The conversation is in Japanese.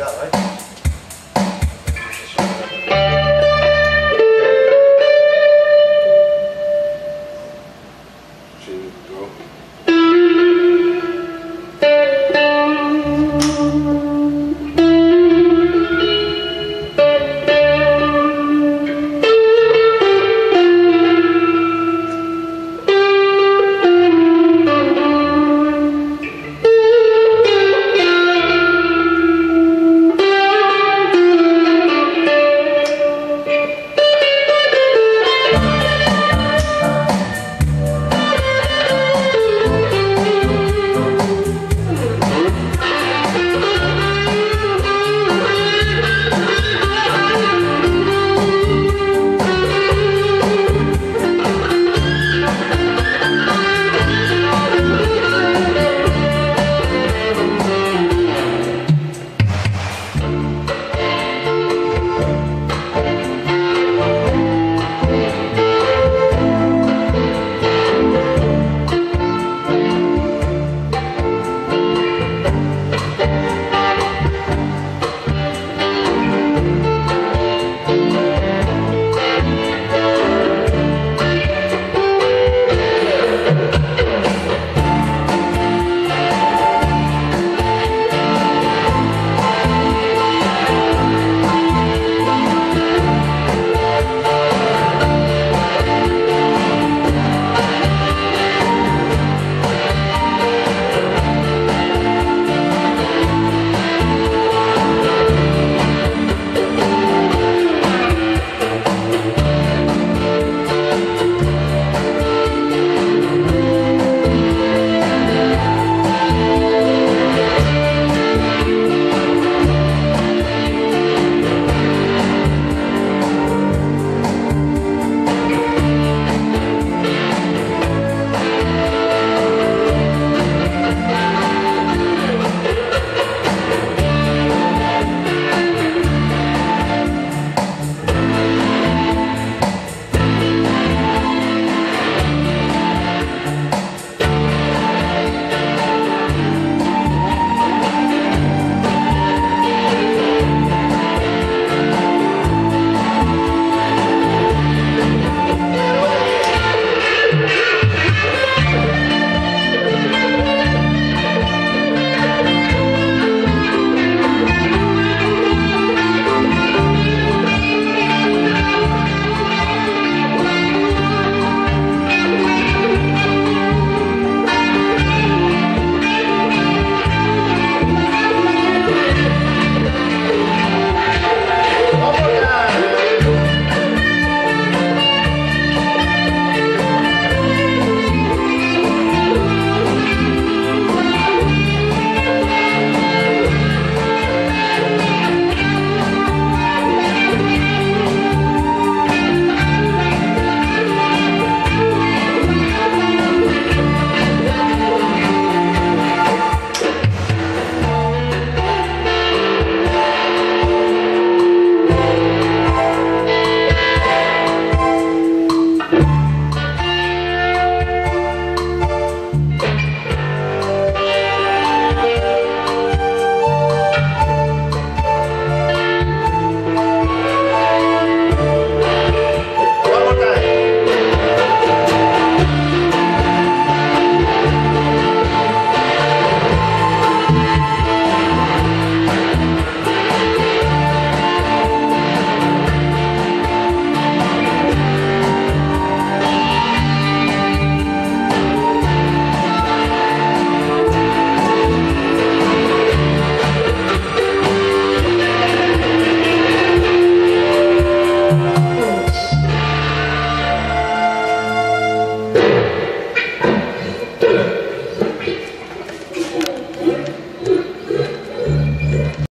Two, go.